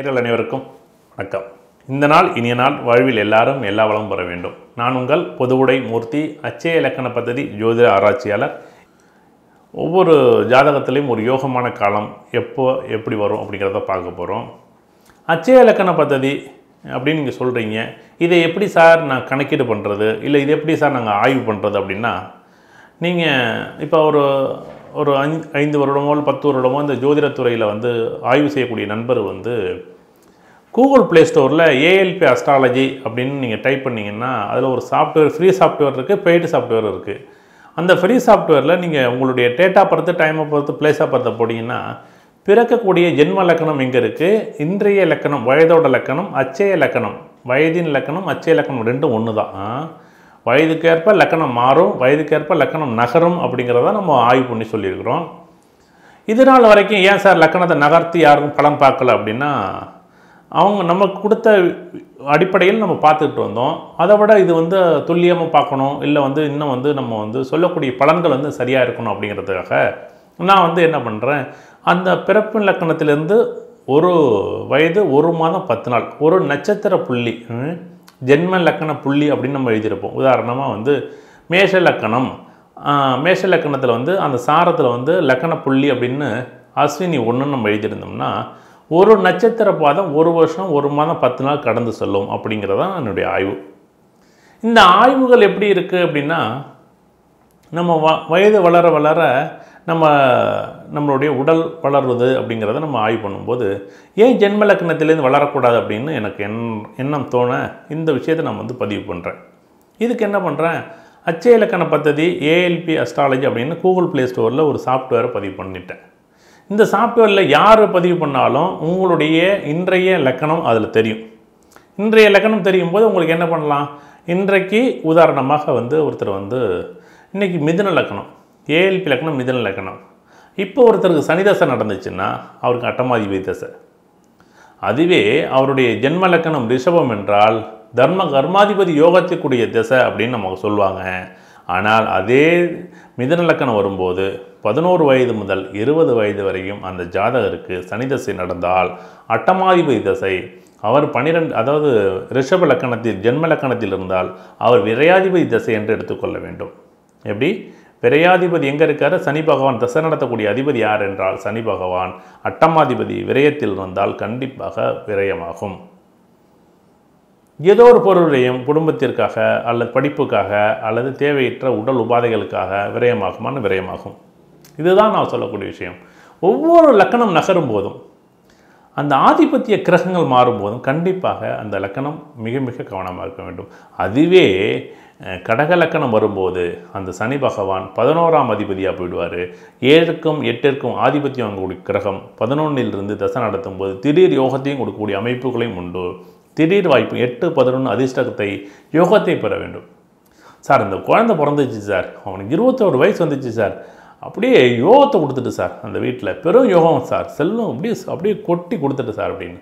நேரில் அனைவருக்கும் வணக்கம். இந்த நாள் இனிய நாள் வாழ்வில் எல்லாரும் எல்லா வளமும் பெற வேண்டும். நான் உங்கள் பொதுவுடை மூர்த்தி அச்சய இலக்கண பദ്ധதி ஜோதிட ஆராய்ச்சியாளர். ஒவ்வொரு ஜாதகத்திலையும் ஒரு யோகமான காலம் எப்போ எப்படி வரும் அப்படிங்கிறத பார்க்க போகிறோம் அச்சய இலக்கண பദ്ധதி அப்படின்னு நீங்கள் சொல்கிறீங்க இதை எப்படி சார் நான் கணக்கீடு பண்ணுறது இல்லை இது எப்படி சார் நாங்கள் ஆய்வு பண்ணுறது அப்படின்னா நீங்கள் இப்போ ஒரு ஒரு ஐந்து ஐந்து வருடமோ பத்து வருடமோ இந்த ஜோதிடத்துறையில் வந்து ஆய்வு செய்யக்கூடிய நண்பர் வந்து கூகுள் ப்ளே ஸ்டோரில் ஏஎல்பி அஸ்ட்ராலஜி அப்படின்னு நீங்கள் டைப் பண்ணிங்கன்னா அதில் ஒரு சாஃப்ட்வேர் ஃப்ரீ சாஃப்ட்வேர் இருக்குது பெய்டு சாஃப்ட்வேர் இருக்குது அந்த ஃப்ரீ சாஃப்ட்வேரில் நீங்கள் உங்களுடைய டேட்டா பொறுத்து டைமை பொறுத்து பிளேஸாக பொறுத்து போட்டிங்கன்னா பிறக்கக்கூடிய ஜென்ம லக்கணம் எங்கே இருக்குது இன்றைய லக்கணம் வயதோட லக்கணம் அச்சய லக்கணம். வயதின் லக்கணம் அச்சய லக்கணம் ரெண்டும் ஒன்று தான் வயதுக்கேற்ப லக்கணம் மாறும் வயதுக்கேற்ப லக்கணம் நகரும் அப்படிங்கிறத நம்ம ஆய்வு பண்ணி சொல்லியிருக்கிறோம். இது நாள் வரைக்கும் ஏன் சார் லக்கணத்தை நகர்த்தி யாரும் பலன் பார்க்கல அப்படின்னா அவங்க நமக்கு கொடுத்த அடிப்படையில் நம்ம பார்த்துக்கிட்டு வந்தோம். அதை விட இது வந்து துல்லியமாக பார்க்கணும். இல்லை வந்து இன்னும் வந்து நம்ம வந்து சொல்லக்கூடிய பலன்கள் வந்து சரியாக இருக்கணும் அப்படிங்கிறதுக்காக நான் வந்து என்ன பண்ணுறேன் அந்த பிறப்பு லக்கணத்திலேருந்து ஒரு வயது ஒரு மாதம் பத்து நாள் ஒரு நட்சத்திர புள்ளி ஜென்ம லக்கண புள்ளி அப்படின்னு நம்ம எழுதியிருப்போம். உதாரணமாக வந்து மேஷ லக்கணம் மேஷ லக்கணத்தில் வந்து அந்த சாரத்தில் வந்து லக்கண புள்ளி அப்படின்னு அஸ்வினி ஒன்றுன்னு நம்ம எழுதியிருந்தோம்னா ஒரு நட்சத்திர பாதம் ஒரு வருஷம் ஒரு மாதம் பத்து நாள் கடந்து செல்லும் அப்படிங்கிறதான் என்னுடைய ஆய்வு. இந்த ஆய்வுகள் எப்படி இருக்குது அப்படின்னா நம்ம வ வயது வளர வளர நம்ம நம்மளுடைய உடல் வளருது அப்படிங்கிறத நம்ம ஆய்வு பண்ணும்போது ஏன் ஜென்ம லக்னத்திலேருந்து வளரக்கூடாது அப்படின்னு எனக்கு என் எண்ணம் தோண இந்த விஷயத்தை நான் வந்து பதிவு பண்ணுறேன் இதுக்கு என்ன பண்ணுறேன் அச்சய இலக்கண பദ്ധதி ஏஎல்பி அஸ்ட்ராலஜி அப்படின்னு கூகுள் ப்ளே ஸ்டோரில் ஒரு சாஃப்ட்வேரை பதிவு பண்ணிட்டேன். இந்த சாஃப்ட்வேரில் யார் பதிவு பண்ணாலும் உங்களுடைய இன்றைய லக்கணம் அதில் தெரியும். இன்றைய லக்கணம் தெரியும் போது உங்களுக்கு என்ன பண்ணலாம்? இன்றைக்கு உதாரணமாக வந்து ஒருத்தர் வந்து இன்னைக்கு மிதுன லக்கணம் ஏஎல்பி லக்கணம் மிதுன லக்கணம். இப்போ ஒருத்தருக்கு சனிதசை நடந்துச்சுன்னா அவருக்கு அட்டமாதிபதி தசை. அதுவே அவருடைய ஜென்ம லக்கணம் ரிஷபம் என்றால் தர்ம கர்மாதிபதி யோகத்துக்குரிய திசை அப்படின்னு நமக்கு சொல்லுவாங்க. ஆனால் அதே மிதநலக்கணம் வரும்போது பதினோரு வயது முதல் இருபது வயது வரையும் அந்த ஜாதகருக்கு சனி தசை நடந்தால் அட்டமாதிபதி தசை அவர் பன்னிரெண்டு அதாவது ரிஷப லக்கணத்தில் ஜென்ம லக்கணத்தில் இருந்தால் அவர் விரையாதிபதி தசை என்று எடுத்துக்கொள்ள வேண்டும். எப்படி? விரையாதிபதி எங்கே இருக்காரு? சனி பகவான் தசை நடத்தக்கூடிய அதிபதி யார் என்றால் சனி பகவான். அட்டமாதிபதி விரயத்தில் இருந்தால் கண்டிப்பாக விரயமாகும். ஏதோ ஒரு பொருளையும் குடும்பத்திற்காக அல்லது படிப்புக்காக அல்லது தேவையற்ற உடல் உபாதைகளுக்காக விரயமாகுமான்னு விரயமாகும். இதுதான் நான் சொல்லக்கூடிய விஷயம். ஒவ்வொரு லக்கணம் நகரும் போதும் அந்த ஆதிபத்திய கிரகங்கள் மாறும்போதும் கண்டிப்பாக அந்த லக்கணம் மிக மிக கவனமாக இருக்க வேண்டும். அதுவே கடக லக்கணம் வரும்போது அந்த சனி பகவான் பதினோராம் அதிபதியாக போயிடுவார். ஏழுக்கும் எட்டிற்கும் ஆதிபத்தியம் வாங்கக்கூடிய கிரகம் பதினொன்னிலிருந்து தசை நடத்தும் போது திடீர் யோகத்தையும் கொடுக்கக்கூடிய அமைப்புகளையும் உண்டு. திடீர் வாய்ப்பு எட்டு பதினொன்று அதிர்ஷ்டத்தை யோகத்தை பெற வேண்டும். சார் இந்த குழந்தை பிறந்துச்சு சார். அவனுக்கு இருபத்தோரு வயசு வந்துச்சு சார். அப்படியே யோகத்தை கொடுத்துட்டு சார் அந்த வீட்டில். பெரும் யோகம் சார். செல்லும் அப்படியே அப்படியே கொட்டி கொடுத்துட்டு சார் அப்படின்னு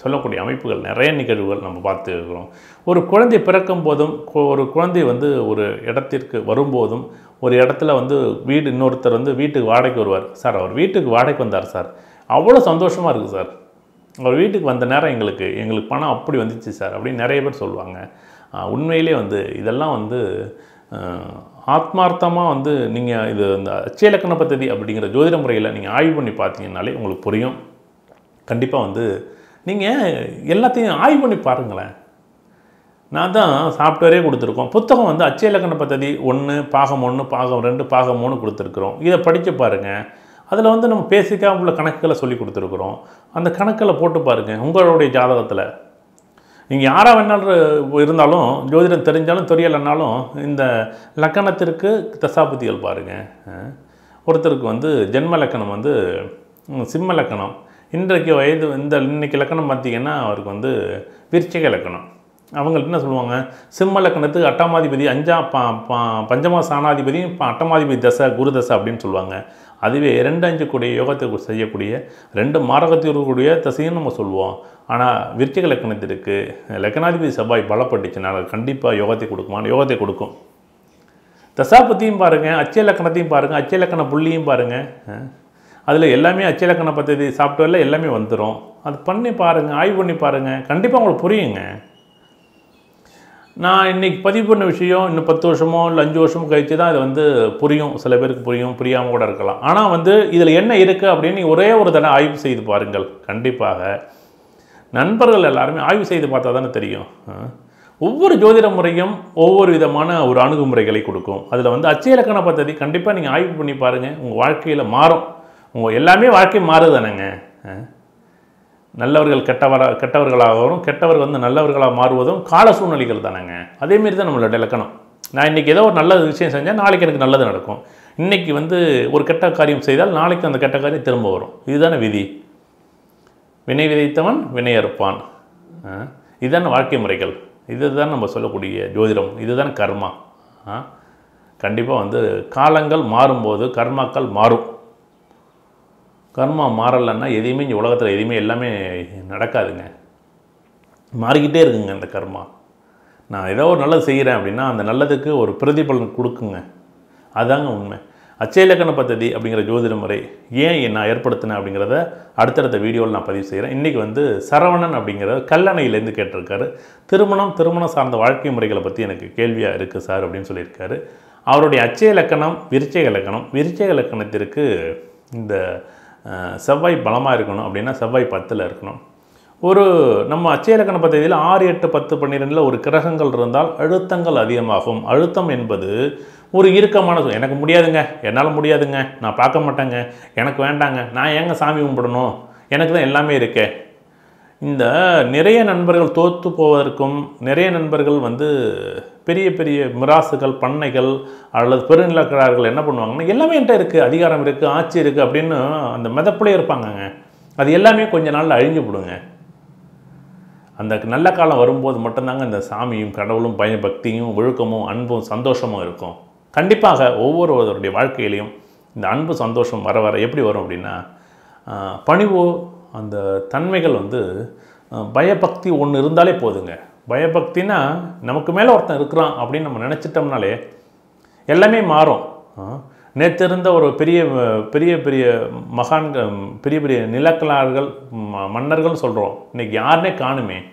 சொல்லக்கூடிய அமைப்புகள் நிறைய நிகழ்வுகள் நம்ம பார்த்து இருக்கிறோம். ஒரு குழந்தை பிறக்கும் போதும் ஒரு குழந்தை வந்து ஒரு இடத்திற்கு வரும்போதும் ஒரு இடத்துல வந்து வீடு இன்னொருத்தர் வந்து வீட்டுக்கு வாடகைக்கு வருவார். சார் அவர் வீட்டுக்கு வாடகைக்கு வந்தார் சார். அவ்வளோ சந்தோஷமாக இருக்குது சார். அவர் வீட்டுக்கு வந்த நேரம் எங்களுக்கு எங்களுக்கு பணம் அப்படி வந்துச்சு சார் அப்படின்னு நிறைய பேர் சொல்லுவாங்க. உண்மையிலே வந்து இதெல்லாம் வந்து ஆத்மார்த்தமாக வந்து நீங்கள் இது இந்த அச்சயலக்கண பத்ததி அப்படிங்கிற ஜோதிட முறையில் நீங்கள் ஆய்வு பண்ணி பார்த்தீங்கன்னாலே உங்களுக்கு புரியும். கண்டிப்பாக வந்து நீங்கள் எல்லாத்தையும் ஆய்வு பண்ணி பாருங்களேன். நான் தான் சாஃப்ட்வேரே கொடுத்துருக்கோம். புத்தகம் வந்து அச்சயலக்கண பத்ததி ஒன்று பாகம் ஒன்று பாகம் ரெண்டு பாகம் மூணு கொடுத்துருக்குறோம். இதை படித்து பாருங்கள் அதில் வந்து நம்ம பேசிக்காக உள்ள கணக்குகளை சொல்லி கொடுத்துருக்குறோம். அந்த கணக்கில் போட்டு பாருங்கள் உங்களுடைய ஜாதகத்தில். நீங்கள் யாராக வேணாலும் இருந்தாலும் ஜோதிடம் தெரிஞ்சாலும் தெரியலைன்னாலும் இந்த லக்கணத்திற்கு தசாபதிகள் பாருங்கள் ஒருத்தருக்கு வந்து ஜென்ம லக்கணம் வந்து சிம்ம லக்கணம். இன்றைக்கு வயது இந்த இன்னைக்கு லக்கணம் பார்த்தீங்கன்னா அவருக்கு வந்து விருச்சிக லக்கணம். அவங்கள்ட்ட என்ன சொல்லுவாங்க? சிம்ம லக்கணத்துக்கு அட்டமாதிபதி அஞ்சா ப பஞ்சமா சாணாதிபதியும் ப- அட்டமாதிபதி தசை குரு தசை அப்படின்னு சொல்லுவாங்க. அதுவே ரெண்டு அஞ்சு கூடிய யோகத்தை செய்யக்கூடிய ரெண்டு மாரகத்திற்குரிய தசையும் நம்ம சொல்லுவோம் ஆனால் விருச்சிக லக்கணத்திற்கு லக்கணாதிபதி செவ்வாய் பலப்பட்டுச்சுன்னா கண்டிப்பாக யோகத்தை கொடுக்குமான்னு யோகத்தை கொடுக்கும். தசாபத்தியும் பாருங்கள் அச்சய லக்கணத்தையும் பாருங்கள் அச்சய லக்கண புள்ளியும் பாருங்கள் அதில் எல்லாமே அச்சய லக்கண பத்தி சாஃப்ட்வேரில் எல்லாமே வந்துடும் அது பண்ணி பாருங்கள் ஆய்வு பண்ணி பாருங்கள் கண்டிப்பாக உங்களுக்கு புரியுங்க. நான் இன்றைக்கி பதிவு பண்ண விஷயம் இன்னும் பத்து வருஷமோ இல்லை அஞ்சு வருஷமோ கழித்து தான் இது வந்து புரியும். சில பேருக்கு புரியும். புரியாமல் கூட இருக்கலாம். ஆனால் வந்து இதில் என்ன இருக்குது அப்படின்னு ஒரே ஒரு தடவை ஆய்வு செய்து பாருங்கள். கண்டிப்பாக. நண்பர்கள் எல்லாருமே ஆய்வு செய்து பார்த்தா தானே தெரியும். ஆ. ஒவ்வொரு ஜோதிட முறையும் ஒவ்வொரு விதமான ஒரு அணுகுமுறைகளை கொடுக்கும். அதில் வந்து அச்சய இலக்கண பദ്ധதி கண்டிப்பாக நீங்கள் ஆய்வு பண்ணி பாருங்கள் உங்கள் வாழ்க்கையில் மாறும். உங்கள் எல்லாமே வாழ்க்கை மாறுதானேங்க. ஆ. நல்லவர்கள் கெட்டவர கெட்டவர்களாகவும் கெட்டவர்கள் வந்து நல்லவர்களாக மாறுவதும் கால சூழ்நிலைகள் தானேங்க. அதேமாரி தான் நம்மளோட இலக்கணம். நான் இன்றைக்கி ஏதோ ஒரு நல்ல விஷயம் செஞ்சேன் நாளைக்கு எனக்கு நல்லது நடக்கும். இன்றைக்கி வந்து ஒரு கெட்ட காரியம் செய்தால் நாளைக்கு அந்த கெட்ட காரியம் திரும்ப வரும். இதுதானே விதி. வினை விதைத்தவன் வினை அறுப்பான் இதுதானே வாழ்க்கை முறைகள். இதுதான் நம்ம சொல்லக்கூடிய ஜோதிடம். இதுதான் கர்மா. கண்டிப்பாக வந்து காலங்கள் மாறும்போது கர்மாக்கள் மாறும். கர்மா மாறலைன்னா எதையுமே இங்கே உலகத்தில் எதையுமே எல்லாமே நடக்காதுங்க. மாறிக்கிட்டே இருக்குங்க அந்த கர்மா. நான் ஏதோ ஒரு நல்லது செய்கிறேன் அப்படின்னா அந்த நல்லதுக்கு ஒரு பிரதிபலன் கொடுக்குங்க. அதுதாங்க உண்மை. அச்சய பத்ததி அப்படிங்கிற ஜோதிட முறை ஏன் நான் ஏற்படுத்தினேன் அப்படிங்கிறத அடுத்தடுத்த வீடியோவில் நான் பதிவு செய்கிறேன் இன்றைக்கி வந்து சரவணன் அப்படிங்கிற கல்லணையிலேருந்து கேட்டிருக்காரு. திருமணம் திருமணம் சார்ந்த வாழ்க்கை முறைகளை பற்றி எனக்கு கேள்வியாக இருக்குது சார் அப்படின்னு சொல்லியிருக்காரு. அவருடைய அச்சய இலக்கணம் விருச்சக இலக்கணம் விருச்சக இலக்கணத்திற்கு இந்த செவ்வாய் பலமாக இருக்கணும் அப்படின்னா செவ்வாய் பத்தில் இருக்கணும். ஒரு நம்ம அச்சய இலக்கண ஆறு எட்டு பத்து பன்னிரெண்டில் ஒரு கிரகங்கள் இருந்தால் அழுத்தங்கள் அதிகமாகும். அழுத்தம் என்பது ஒரு இறுக்கமான எனக்கு முடியாதுங்க. என்னால் முடியாதுங்க. நான் பார்க்க மாட்டேங்க. எனக்கு வேண்டாங்க. நான் ஏங்க சாமி கும்பிடணும்? எனக்கு தான் எல்லாமே இருக்கே. இந்த நிறைய நண்பர்கள் தோற்று போவதற்கும் நிறைய நண்பர்கள் வந்து பெரிய பெரிய மிராசுகள் பண்ணைகள் அல்லது பெருநிலக்கிழார்கள் என்ன பண்ணுவாங்கன்னா எல்லாமே என்கிட்ட இருக்குது அதிகாரம் இருக்குது ஆட்சி இருக்குது அப்படின்னு அந்த மிதப்புலேயே இருப்பாங்கங்க. அது எல்லாமே கொஞ்ச நாளில் அழிஞ்சு போடுங்க. அந்த நல்ல காலம் வரும்போது மட்டும்தாங்க இந்த சாமியும் கடவுளும் பயபக்தியும் ஒழுக்கமும் அன்பும் சந்தோஷமும் இருக்கும். கண்டிப்பாக ஒவ்வொருவருடைய வாழ்க்கையிலையும் இந்த அன்பு சந்தோஷம் வர வர எப்படி வரும் அப்படின்னா பணிவோ அந்த தன்மைகள் வந்து பயபக்தி ஒன்று இருந்தாலே போதுங்க. பயபக்தினா நமக்கு மேலே ஒருத்தன் இருக்கிறான் அப்படின்னு நம்ம நினச்சிட்டோம்னாலே எல்லாமே மாறும். நேற்று இருந்த ஒரு பெரிய பெரிய பெரிய மகான்கள் பெரிய பெரிய நிலக்கலார்கள் ம- மன்னர்கள் சொல்கிறோம் இன்னைக்கு யாருனே காணுமே.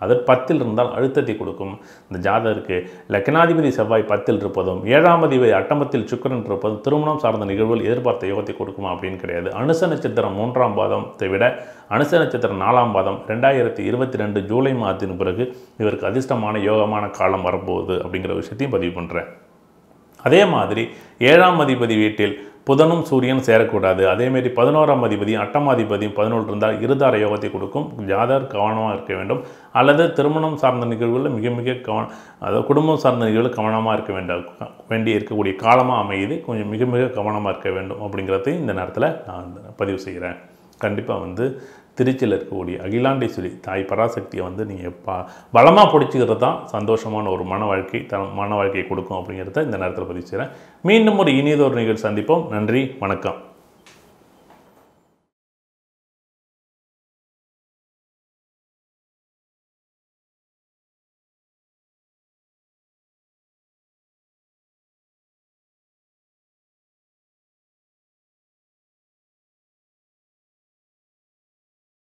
அதற்கு அது பத்தில் இருந்தால் அழுத்தத்தை கொடுக்கும். இந்த ஜாதகருக்கு லக்னாதிபதி செவ்வாய் பத்தில் இருப்பதும் ஏழாம் அதிபதி அட்டமத்தில் சுக்கிரன் இருப்பதும் திருமணம் சார்ந்த நிகழ்வுகள் எதிர்பார்த்த யோகத்தை கொடுக்குமா அப்படின்னு கிடையாது. அனுச நட்சத்திரம் மூன்றாம் பாதத்தை விட அனுச நட்சத்திரம் நாலாம் பாதம் ரெண்டாயிரத்தி இருபத்தி ரெண்டு ஜூலை மாதத்தின் பிறகு இவருக்கு அதிர்ஷ்டமான யோகமான காலம் வரப்போகுது அப்படிங்கிற விஷயத்தையும் பதிவு பண்ணுறேன் அதே மாதிரி ஏழாம் அதிபதி வீட்டில் புதனும் சூரியன் சேரக்கூடாது. அதேமாரி பதினோராம் அதிபதி அட்டமாதிபதியும் பதினொன்று இருந்தால் இருதார யோகத்தை கொடுக்கும். ஜாதர் கவனமாக இருக்க வேண்டும். அல்லது திருமணம் சார்ந்த நிகழ்வுகளில் மிக மிக கவன அதாவது குடும்பம் சார்ந்த நிகழ்வுகள் கவனமாக இருக்க வேண்டாம் வேண்டி இருக்கக்கூடிய காலமாக அமையுது. கொஞ்சம் மிக மிக கவனமாக இருக்க வேண்டும் அப்படிங்கிறதையும் இந்த நேரத்தில் நான் பதிவு செய்கிறேன். கண்டிப்பாக வந்து திருச்சியில் இருக்கக்கூடிய அகிலாண்டேஸ்வரி தாய் பராசக்தியை வந்து நீங்கள் பா பலமாக பிடிச்சிக்கிறது தான் சந்தோஷமான ஒரு மன வாழ்க்கை த மன வாழ்க்கையை கொடுக்கும் அப்படிங்கிறத இந்த நேரத்தில் பதிவு செய்கிறேன் மீண்டும் ஒரு இனியதொரு நிகழ்ச்சி சந்திப்போம். நன்றி வணக்கம்.